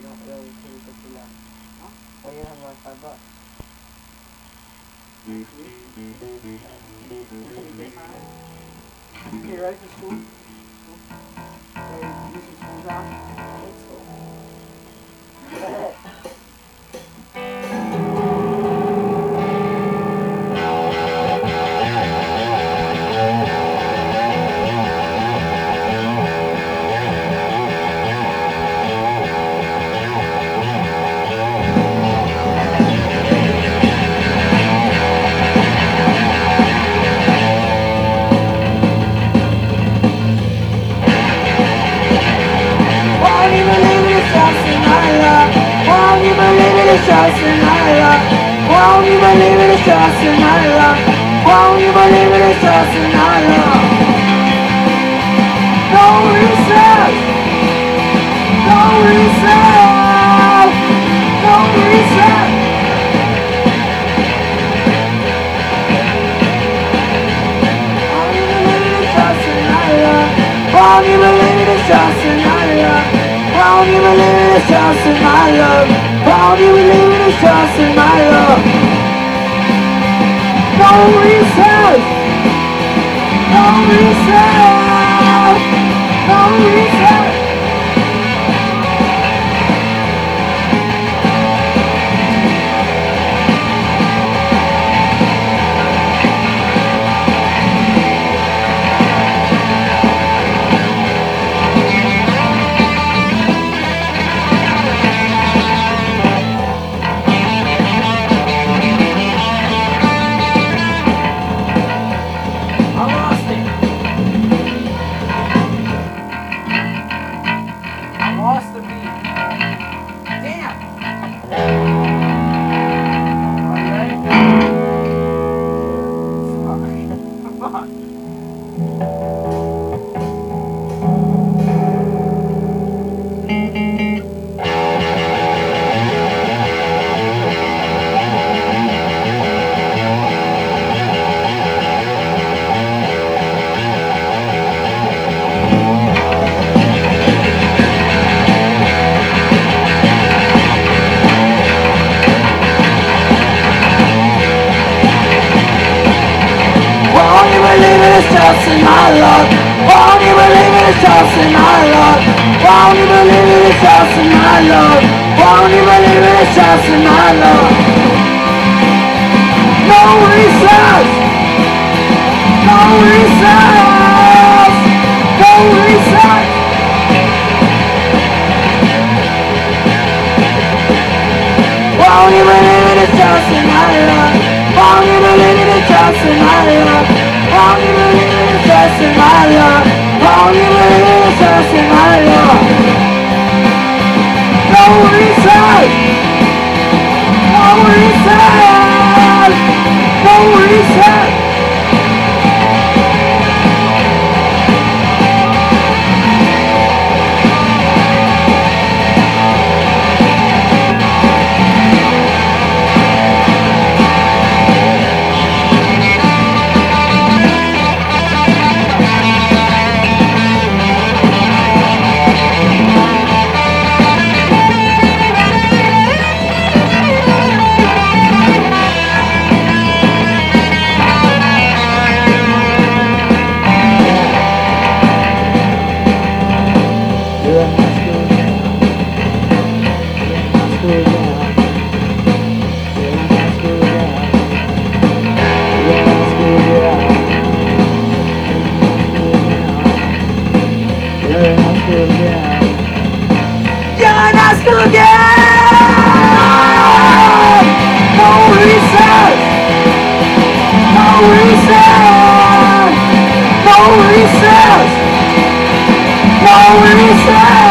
you don't really too much. Huh? Well, you have like five bucks. Okay, -hmm. Ready for school? School. Won't believe it, it's just another Won't you believe it, it's just another No research No research No research Won't you believe it, it's just another Won't you believe it, it's just another Won't you believe it, it's just another No research No research No research Fuck. Won't it, it's just another Won't you believe it, it's just another Won't you believe it, it's just another Won't you believe it, it's just another No research No research No research Won't you believe it, it's just another Won't you believe it, it's just another Won't you believe it's just another Won't you Research! No research! No research!